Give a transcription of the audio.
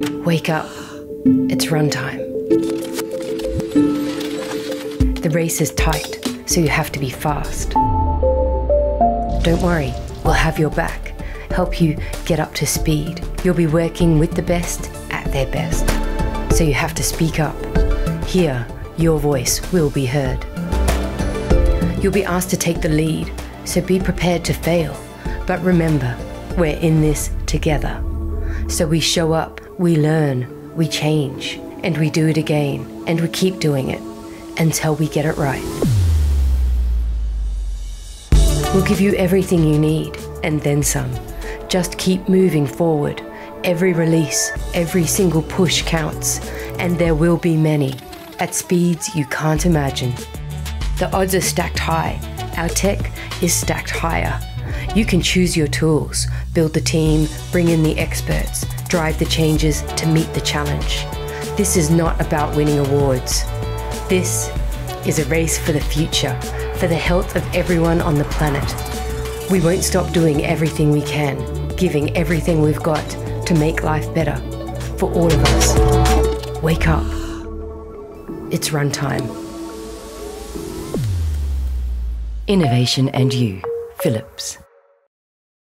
Wake up. It's runtime. The race is tight, so you have to be fast. Don't worry, we'll have your back, help you get up to speed. You'll be working with the best at their best. So you have to speak up. Here, your voice will be heard. You'll be asked to take the lead, so be prepared to fail. But remember, we're in this together. So we show up, we learn, we change, and we do it again, and we keep doing it until we get it right. We'll give you everything you need, and then some. Just keep moving forward. Every release, every single push counts, and there will be many at speeds you can't imagine. The odds are stacked high. Our tech is stacked higher. You can choose your tools, build the team, bring in the experts, drive the changes to meet the challenge. This is not about winning awards. This is a race for the future, for the health of everyone on the planet. We won't stop doing everything we can, giving everything we've got to make life better for all of us. Wake up. It's runtime. Innovation and you, Philips.